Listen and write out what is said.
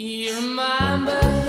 You remember